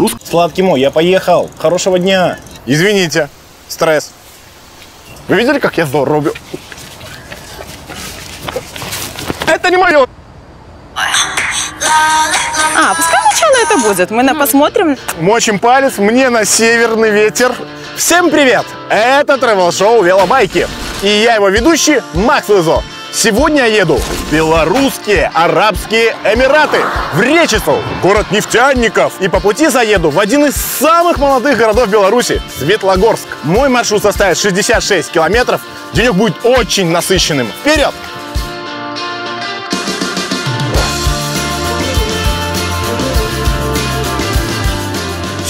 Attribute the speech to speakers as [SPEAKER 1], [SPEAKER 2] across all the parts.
[SPEAKER 1] Рус...
[SPEAKER 2] Сладкий мой, я поехал. Хорошего дня.
[SPEAKER 1] Извините, стресс. Вы видели, как я здорово? Это не мое.
[SPEAKER 3] А, пускай сначала это будет. Мы на посмотрим.
[SPEAKER 1] Мочим палец мне на северный ветер. Всем привет! Это тревел-шоу «Велобайки». И я его ведущий Макс Лызо. Сегодня я еду в Белорусские Арабские Эмираты, в Речицу, город нефтяников. И по пути заеду в один из самых молодых городов Беларуси – Светлогорск. Мой маршрут составит 66 километров. Денек будет очень насыщенным. Вперед!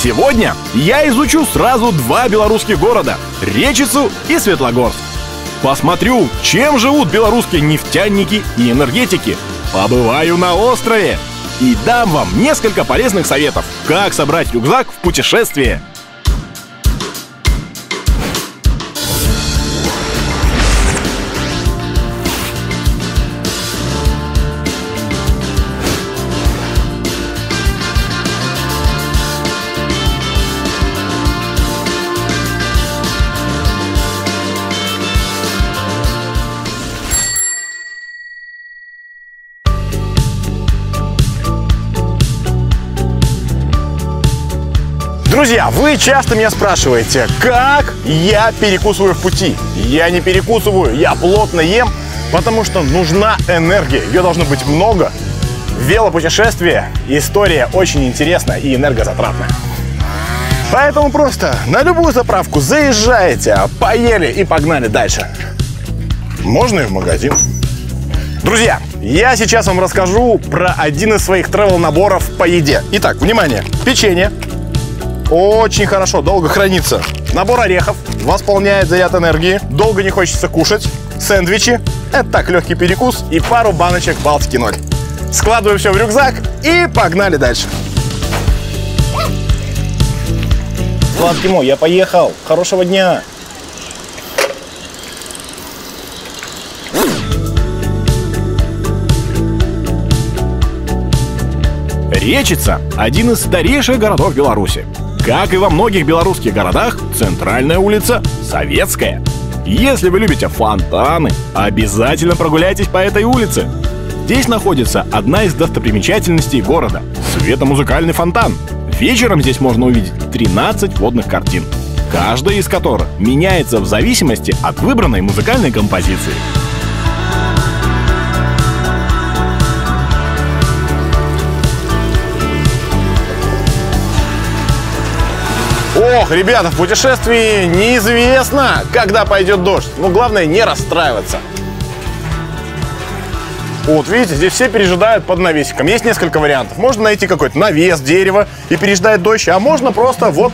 [SPEAKER 1] Сегодня я изучу сразу два белорусских города – Речицу и Светлогорск. Посмотрю, чем живут белорусские нефтяники и энергетики. Побываю на острове и дам вам несколько полезных советов, как собрать рюкзак в путешествие. Друзья, вы часто меня спрашиваете, как я перекусываю в пути. Я не перекусываю, я плотно ем, потому что нужна энергия. Ее должно быть много. Велопутешествие – история очень интересная и энергозатратная. Поэтому просто на любую заправку заезжаете, поели и погнали дальше. Можно и в магазин. Друзья, я сейчас вам расскажу про один из своих тревел-наборов по еде. Итак, внимание, печенье, очень хорошо, долго хранится. Набор орехов восполняет заряд энергии, долго не хочется кушать. Сэндвичи – это так, легкий перекус и пару баночек Балтики 0. Складываю все в рюкзак и погнали дальше.
[SPEAKER 2] Сладкий мой, я поехал. Хорошего дня.
[SPEAKER 1] Речица – один из старейших городов Беларуси. Как и во многих белорусских городах, центральная улица Советская. Если вы любите фонтаны, обязательно прогуляйтесь по этой улице. Здесь находится одна из достопримечательностей города – светомузыкальный фонтан. Вечером здесь можно увидеть 13 водных картин, каждая из которых меняется в зависимости от выбранной музыкальной композиции. Ох, ребята, в путешествии неизвестно, когда пойдет дождь. Но главное не расстраиваться. Вот, видите, здесь все пережидают под навесиком. Есть несколько вариантов. Можно найти какой-то навес, дерево и переждать дождь, а можно просто вот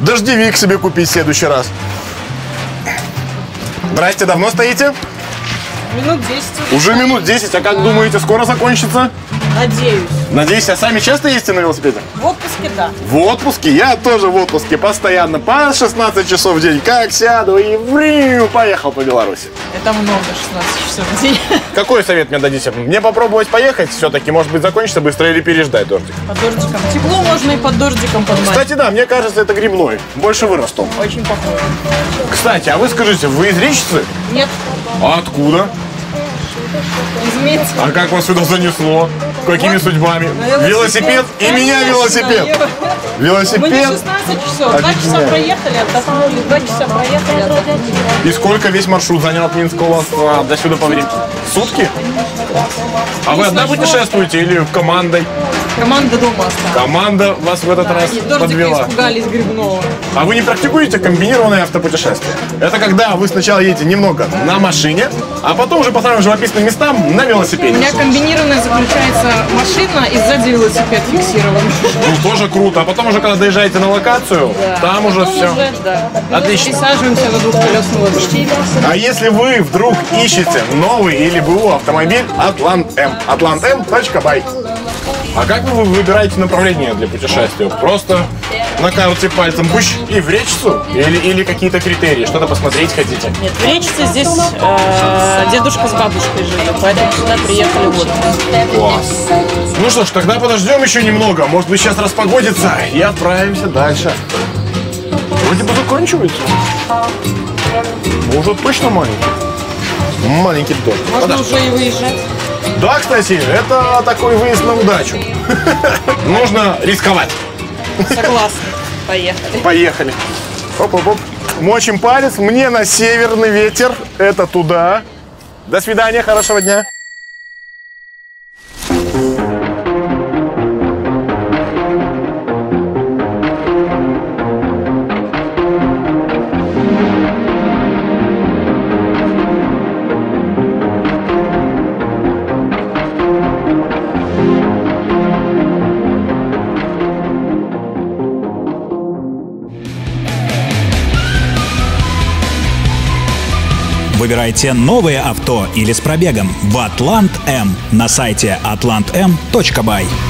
[SPEAKER 1] дождевик себе купить в следующий раз. Здрасте, давно стоите?
[SPEAKER 3] Минут 10.
[SPEAKER 1] Уже минут 10, а как думаете, скоро закончится?
[SPEAKER 3] Надеюсь.
[SPEAKER 1] Надеюсь, а сами часто ездите на велосипеде?
[SPEAKER 3] В отпуске, да.
[SPEAKER 1] В отпуске? Я тоже в отпуске постоянно. По 16 часов в день. Как сяду и врю, поехал по Беларуси.
[SPEAKER 3] Это много, 16 часов в день.
[SPEAKER 1] Какой совет мне дадите? Мне попробовать поехать все-таки? Может быть, закончится быстро или переждать дождик?
[SPEAKER 3] Под дождиком. Тепло можно и под дождиком подмать.
[SPEAKER 1] Кстати, да, мне кажется, это грибной. Больше вырасту.
[SPEAKER 3] Очень похоже.
[SPEAKER 1] Кстати, а вы скажите, вы из Речицы?
[SPEAKER 3] Нет,
[SPEAKER 1] А откуда?
[SPEAKER 3] из Минска.
[SPEAKER 1] А как вас сюда занесло? Какими судьбами? Велосипед и меня велосипед.
[SPEAKER 3] я- Мы не
[SPEAKER 1] Велосипед.
[SPEAKER 3] 16 часов. Два часа
[SPEAKER 1] Объединяет.
[SPEAKER 3] проехали, отдохнули. Два часа проехали, отдохнули.
[SPEAKER 1] И сколько весь маршрут занял от у вас а, до сюда по времени? Сутки? А вы одна путешествуете или командой?
[SPEAKER 3] Команда дома осталась.
[SPEAKER 1] Команда вас в этот раз
[SPEAKER 3] И дождика
[SPEAKER 1] подвела.
[SPEAKER 3] испугались грибного.
[SPEAKER 1] А вы не практикуете комбинированное автопутешествие? Это когда вы сначала едете немного на машине, а потом уже по самым живописным местам на
[SPEAKER 3] У
[SPEAKER 1] велосипеде.
[SPEAKER 3] меня комбинированная заключается машина и сзади велосипед фиксирован.
[SPEAKER 1] Ну, тоже круто. А потом уже, когда доезжаете на локацию, там уже
[SPEAKER 3] Потом
[SPEAKER 1] все.
[SPEAKER 3] уже, да.
[SPEAKER 1] Отлично.
[SPEAKER 3] Присаживаемся на двухколесную лодочку.
[SPEAKER 1] А если вы вдруг ищете новый или БУ автомобиль Атлант М, atlantm.by. А как вы выбираете направление для путешествия? Просто на карте пальцем пусть и в речицу? Или, или какие-то критерии? Что-то посмотреть хотите?
[SPEAKER 3] Нет, в Речице здесь э, дедушка с бабушкой жили, поэтому сюда приехали вот.
[SPEAKER 1] Класс. Ну что ж, тогда подождем еще немного. Может быть, сейчас распогодится и отправимся дальше. Вроде бы заканчивается. Может, точно маленький? Маленький дождь.
[SPEAKER 3] Можно
[SPEAKER 1] Подожди.
[SPEAKER 3] уже и выезжать.
[SPEAKER 1] Да, кстати, это такой выезд на удачу. Нужно рисковать.
[SPEAKER 3] Согласна. Поехали.
[SPEAKER 1] Поехали. Оп-оп-оп. Мочим палец. Мне на северный ветер. Это туда. До свидания, хорошего дня.
[SPEAKER 4] Выбирайте новые авто или с пробегом в Атлант М на сайте atlantam.by.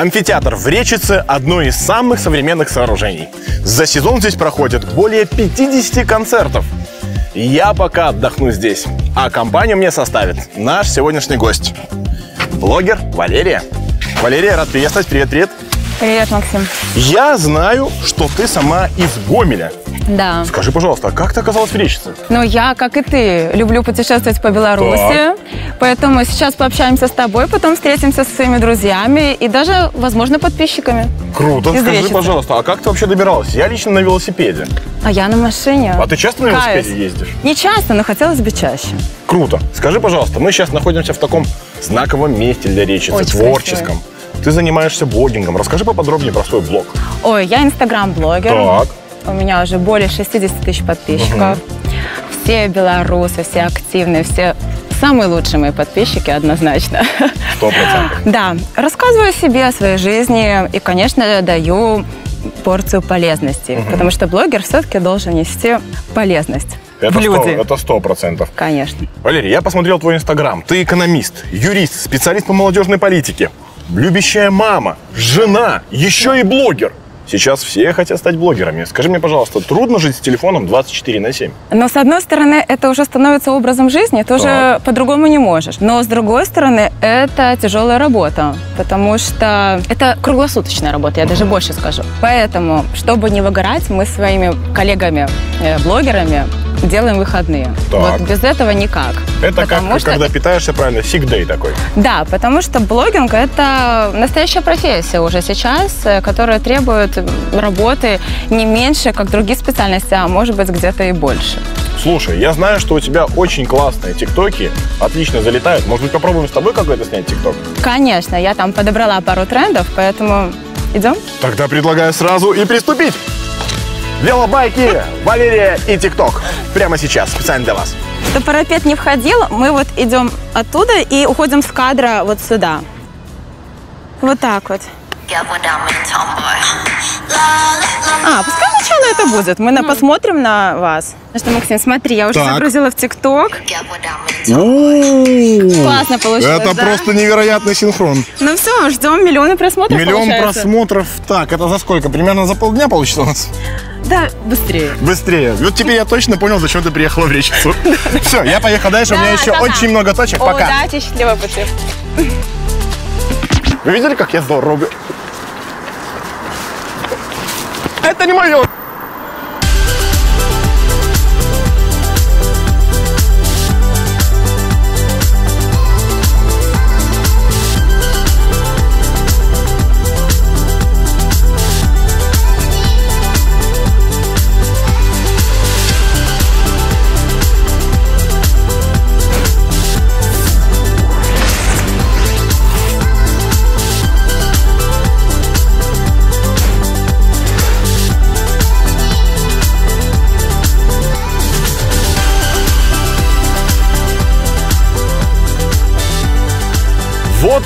[SPEAKER 1] Амфитеатр в Речице – одно из самых современных сооружений. За сезон здесь проходит более 50 концертов. Я пока отдохну здесь, а компанию мне составит наш сегодняшний гость. Блогер Валерия. Валерия, рад приветствовать. Привет, привет.
[SPEAKER 5] Привет, Максим.
[SPEAKER 1] Я знаю, что ты сама из Гомеля.
[SPEAKER 5] Да.
[SPEAKER 1] Скажи, пожалуйста, а как ты оказалась в Речице?
[SPEAKER 5] Ну, я, как и ты, люблю путешествовать по Беларуси. Поэтому сейчас пообщаемся с тобой, потом встретимся со своими друзьями и даже, возможно, подписчиками.
[SPEAKER 1] Круто.
[SPEAKER 5] Из
[SPEAKER 1] Скажи,
[SPEAKER 5] Речицы.
[SPEAKER 1] пожалуйста, а как ты вообще добиралась? Я лично на велосипеде.
[SPEAKER 5] А я на машине.
[SPEAKER 1] А ты часто на
[SPEAKER 5] Каюсь.
[SPEAKER 1] велосипеде ездишь?
[SPEAKER 5] Не часто, но хотелось бы чаще.
[SPEAKER 1] Круто. Скажи, пожалуйста, мы сейчас находимся в таком знаковом месте для речи,
[SPEAKER 5] Очень
[SPEAKER 1] творческом. Ты занимаешься блогингом. Расскажи поподробнее про свой блог.
[SPEAKER 5] Ой, я инстаграм-блогер.
[SPEAKER 1] Так.
[SPEAKER 5] У меня уже более 60 тысяч подписчиков. Все белорусы, все активные, все самые лучшие мои подписчики, однозначно.
[SPEAKER 1] Сто процентов.
[SPEAKER 5] Да, рассказываю о себе, о своей жизни и, конечно, даю порцию полезности, потому что блогер все-таки должен нести полезность
[SPEAKER 1] Это
[SPEAKER 5] в люди.
[SPEAKER 1] сто- это сто процентов.
[SPEAKER 5] Конечно.
[SPEAKER 1] Валерий, я посмотрел твой инстаграм. Ты экономист, юрист, специалист по молодежной политике, любящая мама, жена, еще и блогер. Сейчас все хотят стать блогерами. Скажи мне, пожалуйста, трудно жить с телефоном 24 на 7?
[SPEAKER 5] Но с одной стороны, это уже становится образом жизни, ты уже по-другому не можешь. Но с другой стороны, это тяжелая работа, потому что это круглосуточная работа, я даже больше скажу. Поэтому, чтобы не выгорать, мы своими коллегами-блогерами делаем выходные.
[SPEAKER 1] Так.
[SPEAKER 5] Вот без этого никак.
[SPEAKER 1] Это
[SPEAKER 5] Потому
[SPEAKER 1] как,
[SPEAKER 5] что-
[SPEAKER 1] когда питаешься правильно, сик-дэй такой.
[SPEAKER 5] Да, потому что блогинг – это настоящая профессия уже сейчас, э, которая требует работы не меньше, как другие специальности, а может быть где-то и больше.
[SPEAKER 1] Слушай, я знаю, что у тебя очень классные тиктоки, отлично залетают. Может быть, попробуем с тобой какой-то снять тикток?
[SPEAKER 5] Конечно, я там подобрала пару трендов, поэтому идем?
[SPEAKER 1] Тогда предлагаю сразу и приступить. Велобайки, Валерия и ТикТок. Прямо сейчас, специально для вас.
[SPEAKER 5] Чтобы парапет не входил, мы вот идем оттуда и уходим с кадра вот сюда. Вот так вот. А, пускай сначала это будет. Мы на, посмотрим на вас. Ну что, Максим, смотри, я уже
[SPEAKER 1] Так.
[SPEAKER 5] загрузила в ТикТок. Классно получилось,
[SPEAKER 1] Это
[SPEAKER 5] да?
[SPEAKER 1] просто невероятный синхрон.
[SPEAKER 5] Ну все, ждем миллионы просмотров,
[SPEAKER 1] Миллион
[SPEAKER 5] получается.
[SPEAKER 1] просмотров. Так, это за сколько? Примерно за полдня получится у нас?
[SPEAKER 5] Да, быстрее.
[SPEAKER 1] Быстрее. Вот теперь я точно понял, зачем ты приехала в Речицу. Все, я поехал дальше. У меня
[SPEAKER 5] Да,
[SPEAKER 1] еще очень много точек. Пока.
[SPEAKER 5] Удачи, счастливого пути.
[SPEAKER 1] Вы видели, как я здорово Это не мое.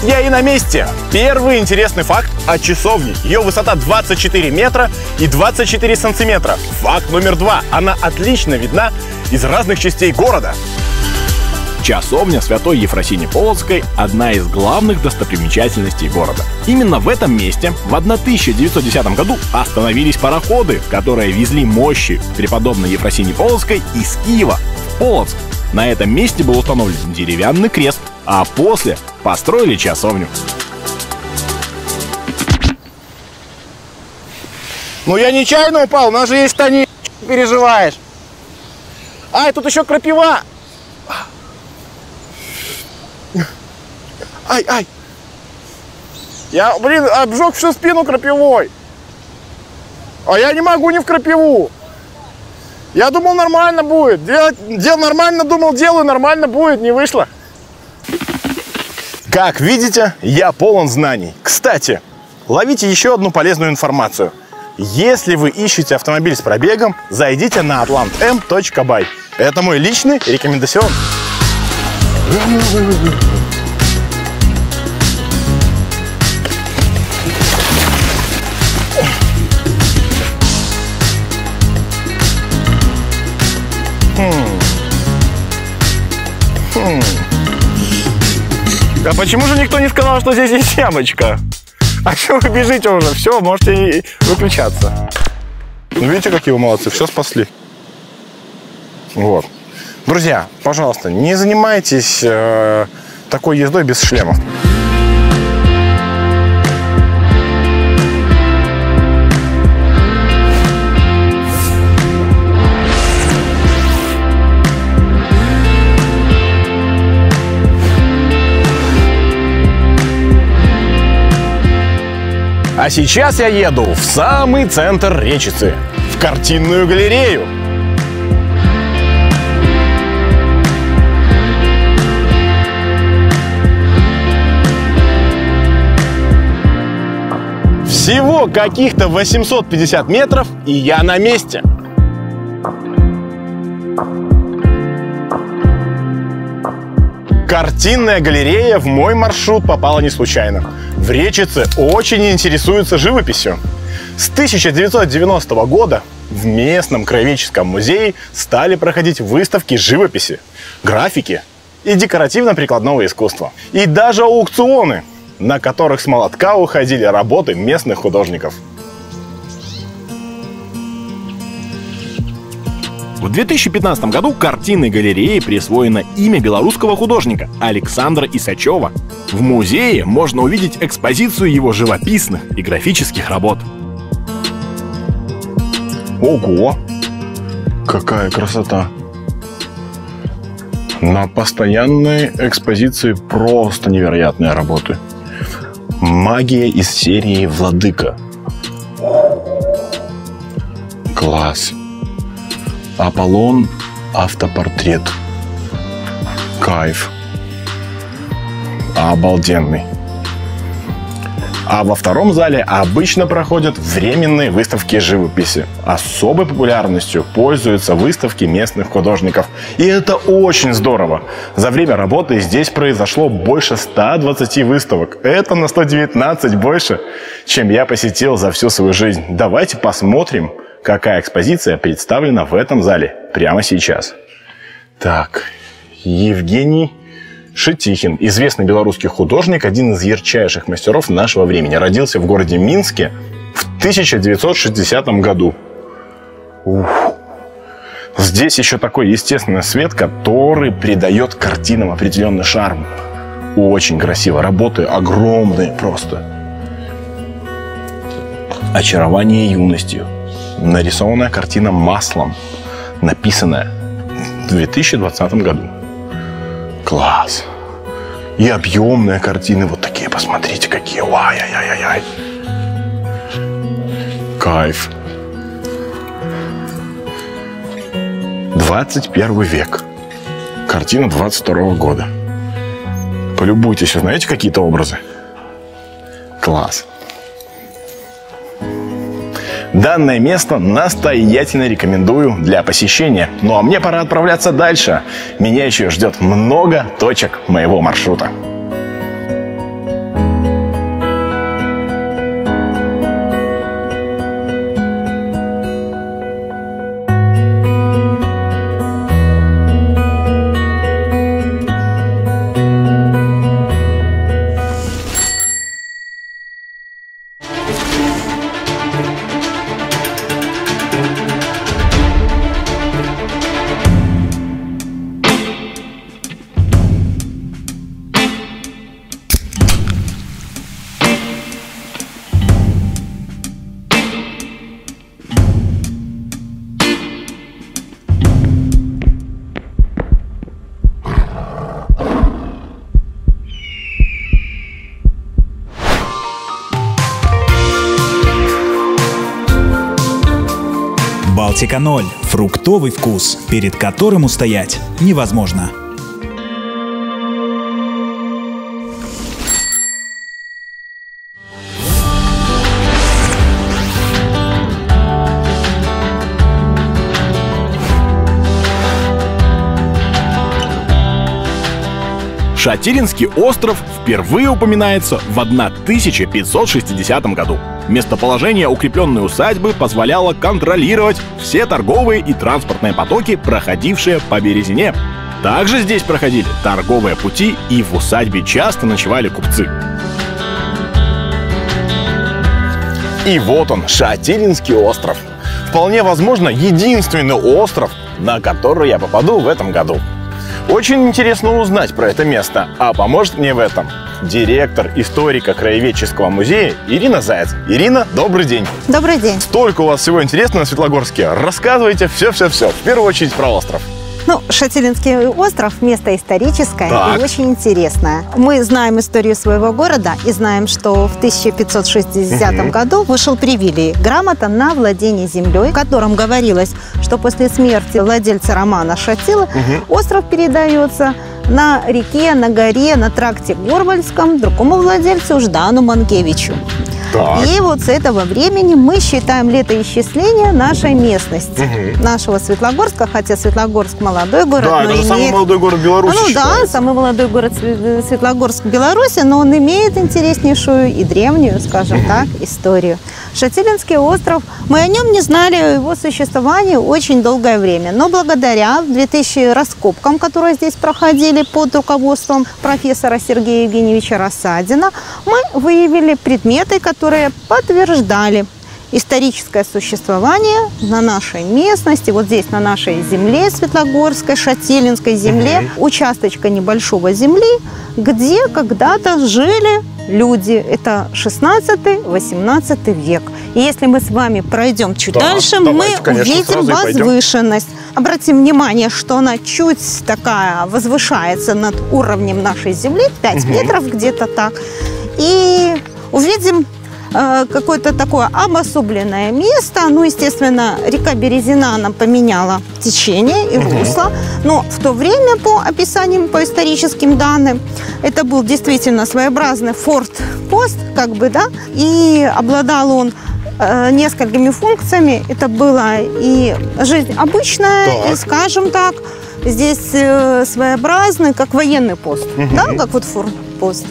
[SPEAKER 1] Я и на месте. Первый интересный факт о часовне. Ее высота 24 метра и 24 сантиметра. Факт номер два. Она отлично видна из разных частей города. Часовня Святой Ефросини Полоцкой – одна из главных достопримечательностей города. Именно в этом месте в 1910 году остановились пароходы, которые везли мощи преподобной Ефросини Полоцкой из Киева в Полоцк. На этом месте был установлен деревянный крест, а после построили часовню.
[SPEAKER 2] Ну я нечаянно упал, у нас же есть штани, переживаешь. Ай, тут еще крапива. Ай, ай. Я, блин, обжег всю спину крапивой. А я не могу ни в крапиву. Я думал, нормально будет. Делать, дел, нормально думал, делаю, нормально будет, не вышло.
[SPEAKER 1] Как видите, я полон знаний. Кстати, ловите еще одну полезную информацию. Если вы ищете автомобиль с пробегом, зайдите на atlantm.by. Это мой личный рекомендацион. А почему же никто не сказал, что здесь есть ямочка? А что вы бежите уже? Все, можете выключаться. Ну, видите, какие вы молодцы, все спасли. Вот. Друзья, пожалуйста, не занимайтесь э, такой ездой без шлемов. А сейчас я еду в самый центр Речицы, в картинную галерею. Всего каких-то 850 метров, и я на месте. Картинная галерея в мой маршрут попала не случайно. В Речице очень интересуются живописью. С 1990 года в местном краеведческом музее стали проходить выставки живописи, графики и декоративно-прикладного искусства. И даже аукционы, на которых с молотка уходили работы местных художников. В 2015 году картинной галерее присвоено имя белорусского художника Александра Исачева. В музее можно увидеть экспозицию его живописных и графических работ. Ого! Какая красота! На постоянной экспозиции просто невероятные работы. Магия из серии «Владыка». Класс. Аполлон автопортрет. Кайф. Обалденный. А во втором зале обычно проходят временные выставки живописи. Особой популярностью пользуются выставки местных художников. И это очень здорово. За время работы здесь произошло больше 120 выставок. Это на 119 больше, чем я посетил за всю свою жизнь. Давайте посмотрим, какая экспозиция представлена в этом зале прямо сейчас. Так, Евгений Шетихин, известный белорусский художник, один из ярчайших мастеров нашего времени. Родился в городе Минске в 1960 году. Ух. Здесь еще такой естественный свет, который придает картинам определенный шарм. Очень красиво. Работы огромные просто. Очарование юностью нарисованная картина маслом, написанная в 2020 году. Класс. И объемные картины вот такие, посмотрите, какие. Ай-яй-яй-яй. Кайф. 21 век. Картина 22 года. Полюбуйтесь, знаете какие-то образы? Класс. Данное место настоятельно рекомендую для посещения. Ну а мне пора отправляться дальше. Меня еще ждет много точек моего маршрута.
[SPEAKER 4] Балтика 0. Фруктовый вкус, перед которым устоять невозможно.
[SPEAKER 1] Шатилинский остров впервые упоминается в 1560 году. Местоположение укрепленной усадьбы позволяло контролировать все торговые и транспортные потоки, проходившие по березине. Также здесь проходили торговые пути, и в усадьбе часто ночевали купцы. И вот он, Шатилинский остров. Вполне возможно, единственный остров, на который я попаду в этом году. Очень интересно узнать про это место, а поможет мне в этом директор историко-краеведческого музея Ирина Заяц. Ирина, добрый день.
[SPEAKER 6] Добрый день.
[SPEAKER 1] Столько у вас всего интересного на Светлогорске. Рассказывайте все-все-все. В первую очередь про остров.
[SPEAKER 6] Ну, Шатилинский остров – место историческое
[SPEAKER 1] Так.
[SPEAKER 6] и очень интересное. Мы знаем историю своего города и знаем, что в 1560 году вышел привилей грамота на владение землей, в котором говорилось, что после смерти владельца Романа Шатила остров передается на реке, на горе, на тракте Горвальском другому владельцу Ждану Манкевичу.
[SPEAKER 1] Так.
[SPEAKER 6] И вот с этого времени мы считаем летоисчисление нашей местности, нашего Светлогорска, хотя Светлогорск молодой город,
[SPEAKER 1] Да,
[SPEAKER 6] но
[SPEAKER 1] это же самый
[SPEAKER 6] имеет...
[SPEAKER 1] молодой город Беларуси
[SPEAKER 6] Ну да,
[SPEAKER 1] считается.
[SPEAKER 6] самый молодой город Све- Светлогорск Беларуси, но он имеет интереснейшую и древнюю, скажем так, историю. Шатилинский остров, мы о нем не знали, о его существовании очень долгое время. Но благодаря 2000 раскопкам, которые здесь проходили под руководством профессора Сергея Евгеньевича Рассадина, мы выявили предметы, которые подтверждали историческое существование на нашей местности, вот здесь на нашей земле Светлогорской, Шатилинской земле, участочка небольшого земли, где когда-то жили люди. Это 16-18 век. И если мы с вами пройдем чуть
[SPEAKER 1] Так,
[SPEAKER 6] дальше, мы
[SPEAKER 1] давайте, конечно,
[SPEAKER 6] увидим возвышенность. Обратим внимание, что она чуть такая возвышается над уровнем нашей земли, 5 метров где-то так. И увидим какое-то такое обособленное место. Ну, естественно, река Березина нам поменяла течение и русло. Но в то время, по описаниям, по историческим данным, это был действительно своеобразный форт-пост, как бы, да, и обладал он э, несколькими функциями. Это была и жизнь обычная,
[SPEAKER 1] Так.
[SPEAKER 6] и, скажем так, здесь э, своеобразный, как военный пост, да, как вот форт-пост.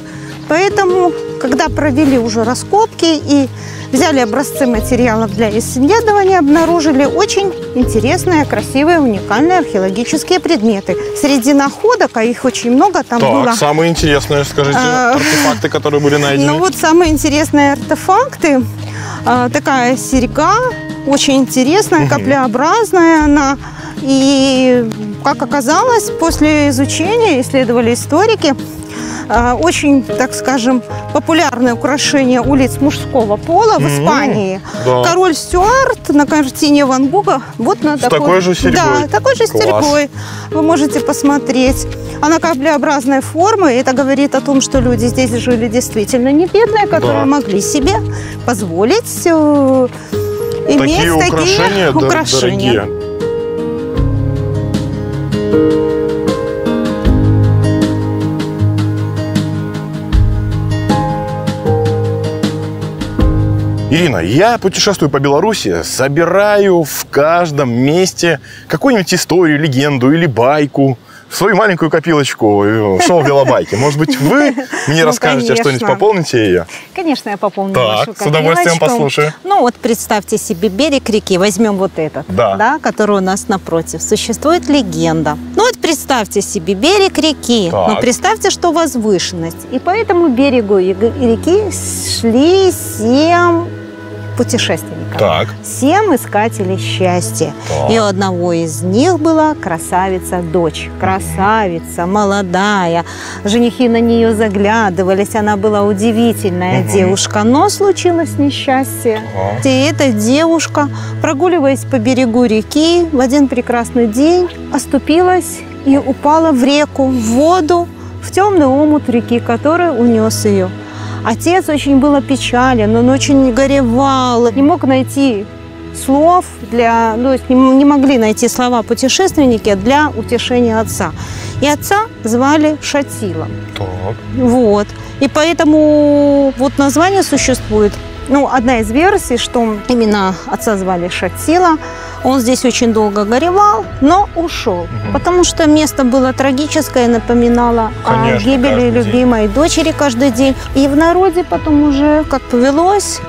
[SPEAKER 6] Поэтому, когда провели уже раскопки и взяли образцы материалов для исследования, обнаружили очень интересные, красивые, уникальные археологические предметы. Среди находок, а их очень много, там было...
[SPEAKER 1] Так, самые интересные, скажите,
[SPEAKER 6] А,
[SPEAKER 1] артефакты, которые были найдены.
[SPEAKER 6] Ну вот самые интересные артефакты. А, такая серьга, очень интересная, каплеобразная она. И, как оказалось, после изучения исследовали историки, очень, так скажем, популярное украшение улиц мужского пола в Испании.
[SPEAKER 1] да.
[SPEAKER 6] Король Стюарт на картине Ван Гога вот на
[SPEAKER 1] С такой же серьгой?
[SPEAKER 6] Да, такой же
[SPEAKER 1] Класс.
[SPEAKER 6] серьгой. Вы можете посмотреть. Она каплеобразной формы. Это говорит о том, что люди здесь жили действительно не бедные, которые
[SPEAKER 1] Да.
[SPEAKER 6] могли себе позволить э, иметь
[SPEAKER 1] Такие украшения, дор-
[SPEAKER 6] украшения.
[SPEAKER 1] дорогие. Ирина, я путешествую по Беларуси, собираю в каждом месте какую-нибудь историю, легенду или байку в свою маленькую копилочку э, шоу «Велобайки». Может быть, вы мне
[SPEAKER 6] Ну,
[SPEAKER 1] расскажете что-нибудь,
[SPEAKER 6] конечно.
[SPEAKER 1] пополните ее?
[SPEAKER 6] Конечно, я пополню
[SPEAKER 1] Так,
[SPEAKER 6] вашу
[SPEAKER 1] с удовольствием послушаю.
[SPEAKER 6] Ну вот представьте себе берег реки, возьмем вот этот,
[SPEAKER 1] Да.
[SPEAKER 6] который у нас напротив. Существует легенда. Ну вот представьте себе берег реки,
[SPEAKER 1] Так.
[SPEAKER 6] но представьте, что возвышенность. И по этому берегу ег- реки шли семь путешественников.
[SPEAKER 1] Так.
[SPEAKER 6] Семь искателей счастья.
[SPEAKER 1] Так.
[SPEAKER 6] И у одного из них была красавица-дочь. Красавица, молодая. Женихи на нее заглядывались. Она была удивительная девушка. Но случилось несчастье.
[SPEAKER 1] Так.
[SPEAKER 6] И эта девушка, прогуливаясь по берегу реки, в один прекрасный день оступилась и упала в реку, в воду, в темный омут реки, который унес ее. Отец очень был опечален, он очень горевал, не мог найти слов для, ну, то есть не, не могли найти слова путешественники для утешения отца. И отца звали Шатилом.
[SPEAKER 1] Так.
[SPEAKER 6] Вот. И поэтому вот название существует. Ну, одна из версий, что именно отца звали Шатила. Он здесь очень долго горевал, но ушел. Потому что место было трагическое, напоминало о
[SPEAKER 1] Конечно,
[SPEAKER 6] гибели
[SPEAKER 1] каждый день.
[SPEAKER 6] любимой дочери каждый день. И в народе потом уже, как повелось,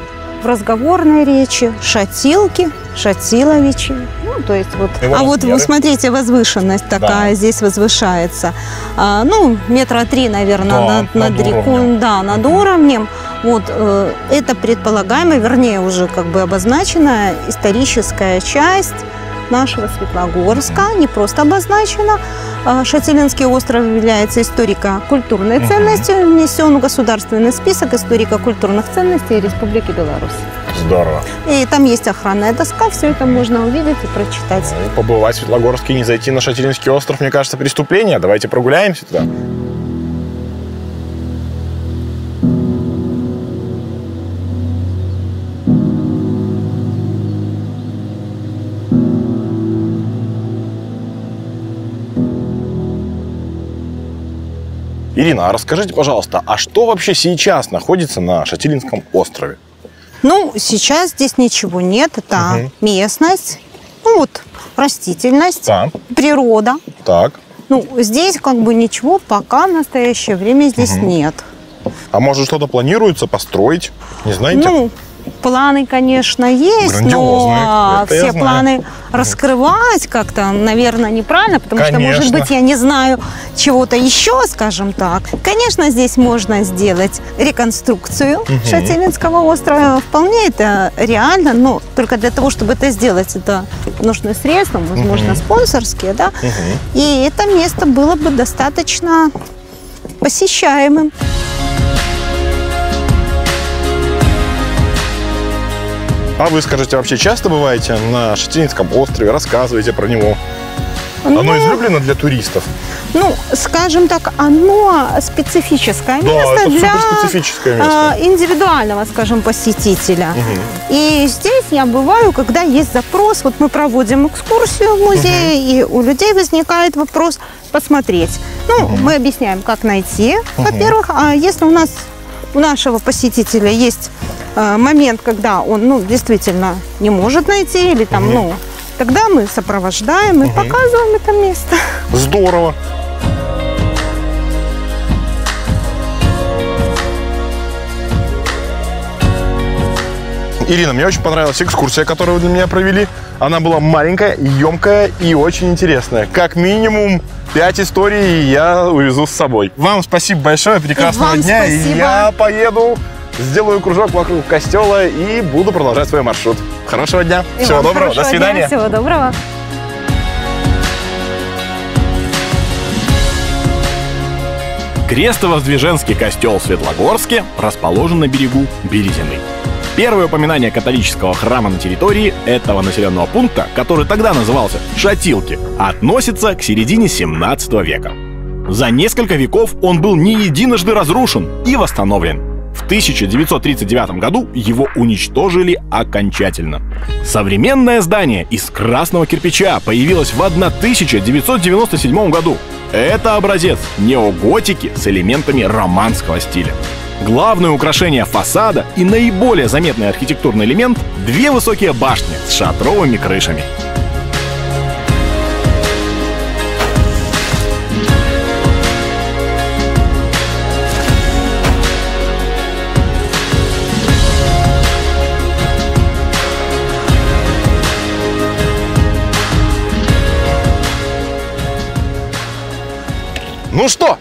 [SPEAKER 6] в разговорной речи Шатилки, Шатиловичи. Ну, то есть вот.
[SPEAKER 1] Его
[SPEAKER 6] а вот вы смотрите, возвышенность такая здесь возвышается. А, ну, метра три, наверное,
[SPEAKER 1] Да,
[SPEAKER 6] над, над
[SPEAKER 1] над
[SPEAKER 6] рекой, да, над уровнем. Вот э, это предполагаемо, вернее, уже как бы обозначенная историческая часть нашего Светлогорска, не просто обозначена. А, Шатилинский остров является историко-культурной ценностью, внесен в государственный список историко-культурных ценностей Республики Беларусь.
[SPEAKER 1] Здорово.
[SPEAKER 6] И там есть охранная доска, все это можно увидеть и прочитать.
[SPEAKER 1] Ну, побывать в Светлогорске и не зайти на Шатилинский остров, мне кажется, преступление. Давайте прогуляемся туда. Ирина, а расскажите, пожалуйста, а что вообще сейчас находится на Шатилинском острове?
[SPEAKER 6] Ну, сейчас здесь ничего нет. Это местность, ну вот, растительность,
[SPEAKER 1] Так.
[SPEAKER 6] природа.
[SPEAKER 1] Так.
[SPEAKER 6] Ну, здесь как бы ничего пока в настоящее время здесь нет.
[SPEAKER 1] А может что-то планируется построить? Не знаете?
[SPEAKER 6] Ну, планы, конечно, есть, но
[SPEAKER 1] я
[SPEAKER 6] все
[SPEAKER 1] знаю.
[SPEAKER 6] планы раскрывать как-то, наверное, неправильно, потому что,
[SPEAKER 1] Конечно.
[SPEAKER 6] может быть, я не знаю чего-то еще, скажем так. Конечно, здесь можно сделать реконструкцию Шатилинского острова. Вполне это реально, но только для того, чтобы это сделать, это нужны средства, возможно, спонсорские, да. И это место было бы достаточно посещаемым.
[SPEAKER 1] А вы скажите, вообще часто бываете на Шатилинском острове, рассказываете про него? Оно
[SPEAKER 6] Ну,
[SPEAKER 1] излюблено для туристов.
[SPEAKER 6] Ну, скажем так, оно специфическое
[SPEAKER 1] Да,
[SPEAKER 6] место
[SPEAKER 1] это
[SPEAKER 6] для
[SPEAKER 1] место.
[SPEAKER 6] а, индивидуального, скажем, посетителя. И здесь я бываю, когда есть запрос. Вот мы проводим экскурсию в музее, и у людей возникает вопрос посмотреть. Ну, мы объясняем, как найти, во-первых. А если у нас у нашего посетителя есть момент, когда он, ну, действительно не может найти, или там, ну, тогда мы сопровождаем и показываем это место.
[SPEAKER 1] Здорово. Ирина, мне очень понравилась экскурсия, которую вы для меня провели. Она была маленькая, емкая и очень интересная. Как минимум пять историй я увезу с собой. Вам спасибо большое, прекрасного
[SPEAKER 6] вам
[SPEAKER 1] дня. И
[SPEAKER 6] спасибо.
[SPEAKER 1] я поеду, сделаю кружок вокруг костела и буду продолжать свой маршрут. Хорошего дня.
[SPEAKER 6] И
[SPEAKER 1] Всего
[SPEAKER 6] вам
[SPEAKER 1] доброго. До свидания.
[SPEAKER 6] дня, всего доброго.
[SPEAKER 7] Крестово-Сдвиженский костел в Светлогорске расположен на берегу Березины. Первое упоминание католического храма на территории этого населенного пункта, который тогда назывался Шатилки, относится к середине 17 века. За несколько веков он был не единожды разрушен и восстановлен. В 1939 году его уничтожили окончательно. Современное здание из красного кирпича появилось в 1997 году. Это образец неоготики с элементами романского стиля. Главное украшение фасада и наиболее заметный архитектурный элемент – две высокие башни с шатровыми крышами.
[SPEAKER 1] Ну что,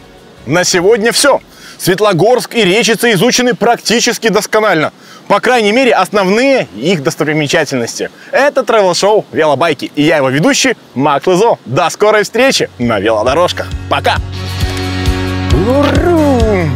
[SPEAKER 1] на сегодня все. Светлогорск и Речица изучены практически досконально. По крайней мере, основные их достопримечательности. Это travel-шоу «Велобайки» и я его ведущий Мак Лызо. До скорой встречи на велодорожках. Пока! Уру!